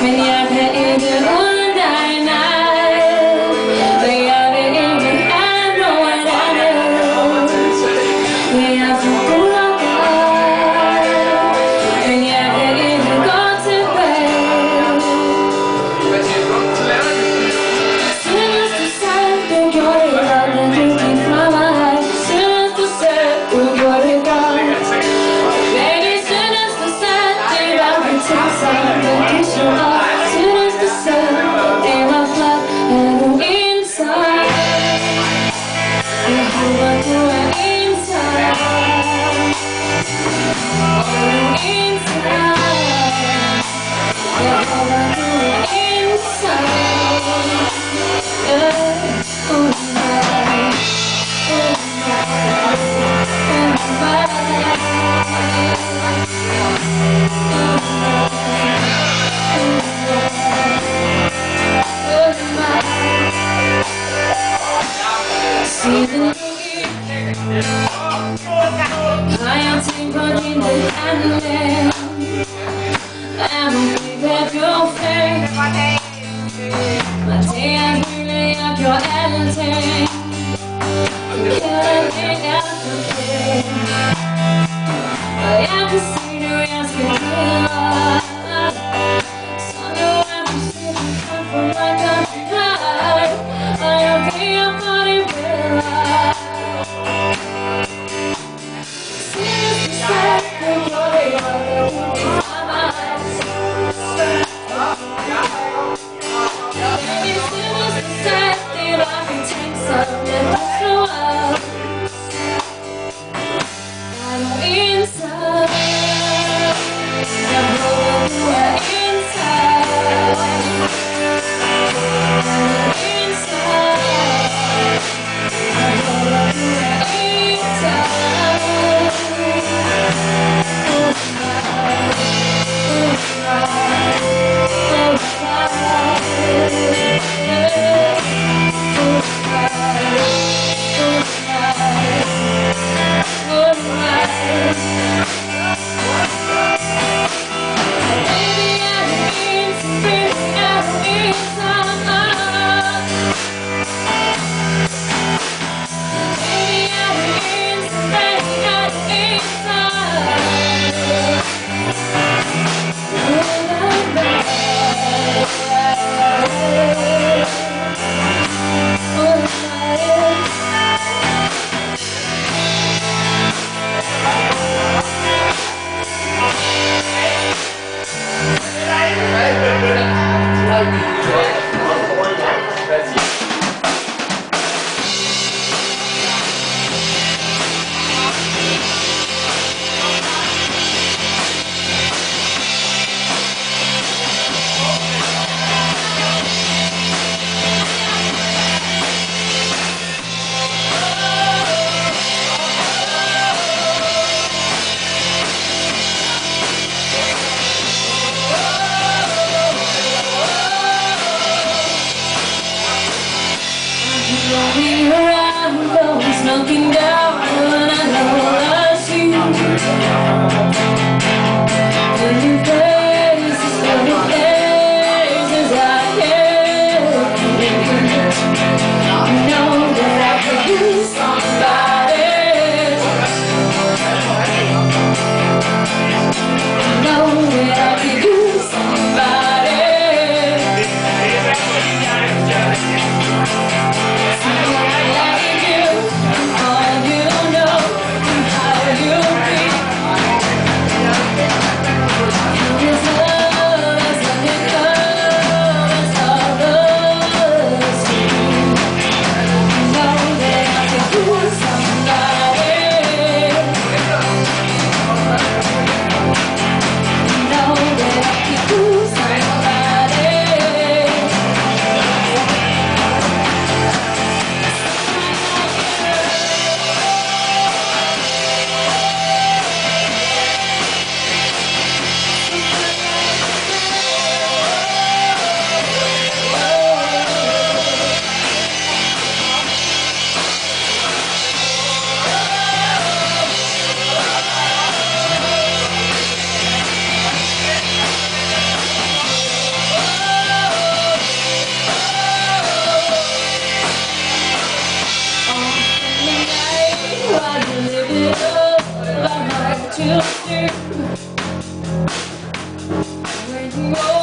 Many All you know, how you more.